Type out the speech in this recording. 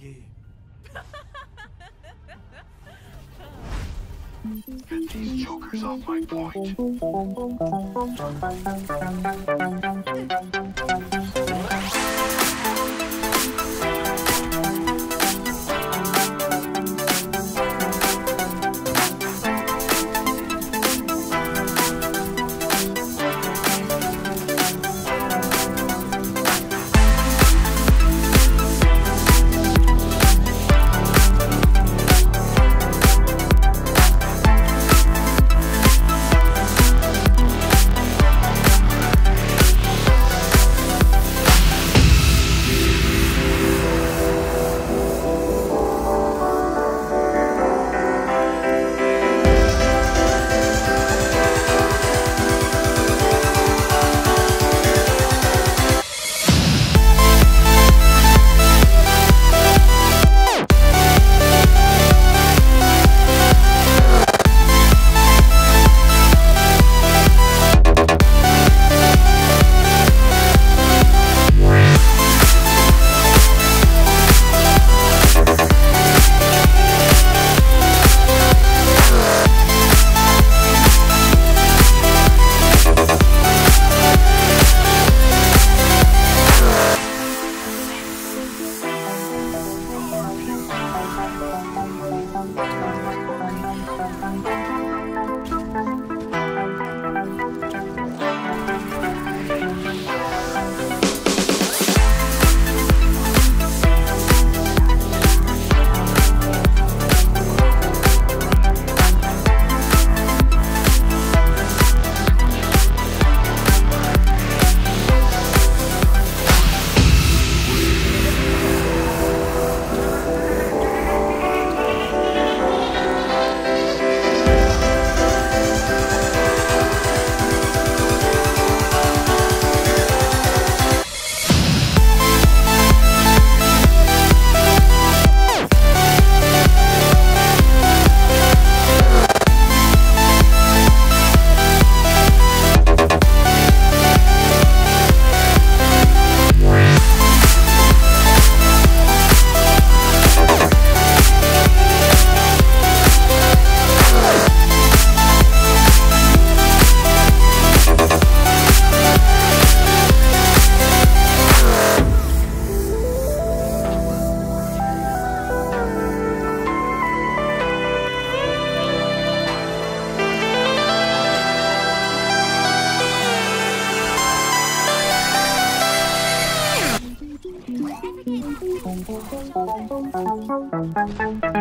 Get these jokers off my point. Thank you.